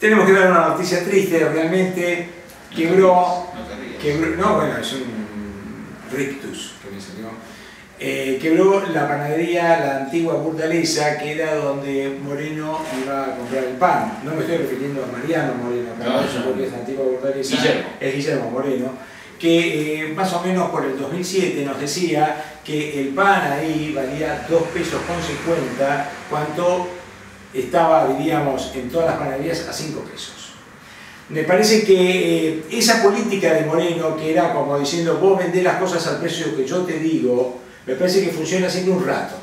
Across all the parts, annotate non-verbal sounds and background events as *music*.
Tenemos que dar una noticia triste, realmente quebró, quebró no bueno, es un rictus que me salió, Eh, quebró la panadería, la antigua Burdalesa, que era donde Moreno iba a comprar el pan. No me estoy refiriendo a Mariano Moreno, No, claro, no. porque es la antigua Burdalesa, Guillermo. es Guillermo Moreno, que eh, más o menos por el 2007 nos decía que el pan ahí valía 2 pesos con 50, cuanto estaba, diríamos, en todas las panaderías a 5 pesos. Me parece que eh, esa política de Moreno, que era como diciendo, vos vendés las cosas al precio que yo te digo, me parece que funciona siempre un rato.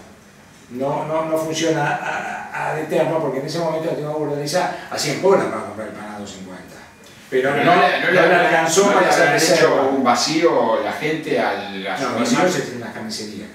No, no, no funciona a, a de eterno, porque en ese momento la tengo bordaliza a 100 bolas para comprar el pan a 2.50. Pero no, no, le- le alcanzó no para hacer hecho un vacío la gente al No, vacíos más- es en las carnicerías.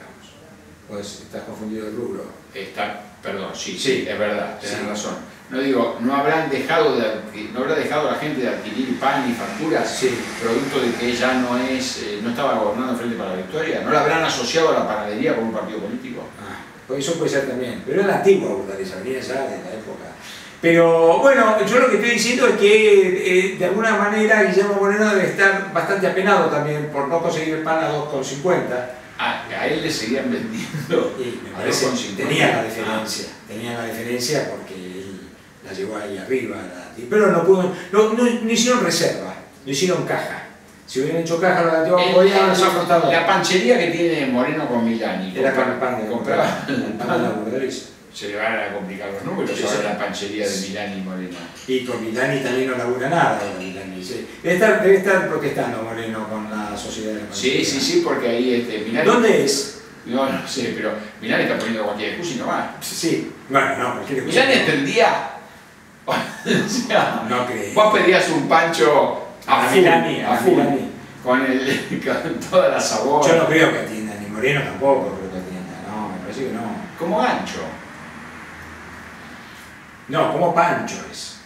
Pues estás confundido el rubro. Está, perdón, sí, Sí. es verdad, Sí. razón. No digo, no habrán dejado de no habrá dejado la gente de adquirir pan y facturas Sí. producto de que ella no es, eh, no estaba gobernando frente para la victoria. ¿No la habrán asociado a la panadería con un partido político? Ah, pues eso puede ser también. Pero es la antigua Burdalesa, venía ya de la época. Pero bueno, yo lo que estoy diciendo es que eh, de alguna manera Guillermo Moreno debe estar bastante apenado también por no conseguir el pan a 2,50. Ah, a él le seguían vendiendo. Y me a parece 2,50. que tenía la diferencia. Tenía la diferencia porque él la llevó ahí arriba. la- pero no pudo, no, no, no hicieron reserva, no hicieron caja. Si hubieran hecho caja lo antigua Eh, podían la panchería que tiene Moreno con Milani. Era para el pan de compraba el pan de la Burdalesa. Se le van a complicar los números Sí, ahora sí. la panchería de Milani y Moreno. Y con Milani también no labura nada. Milani, sí. Debe, estar, debe estar protestando Moreno con la sociedad de la Sí, Panchería. sí, sí, porque ahí este, Milani... ¿Dónde es? No, no sé, pero Milani está poniendo cualquier excusa y no va. Sí, bueno, no, cualquier Milani entendía... *laughs* o sea, No creo. vos pedías un pancho a, A full, Milani, a a full, Milani. con, el, *laughs* con toda la sabor, Yo no creo que atienda, ni Moreno tampoco creo que atienda. No, me parece que no. como gancho. No, como Pancho es.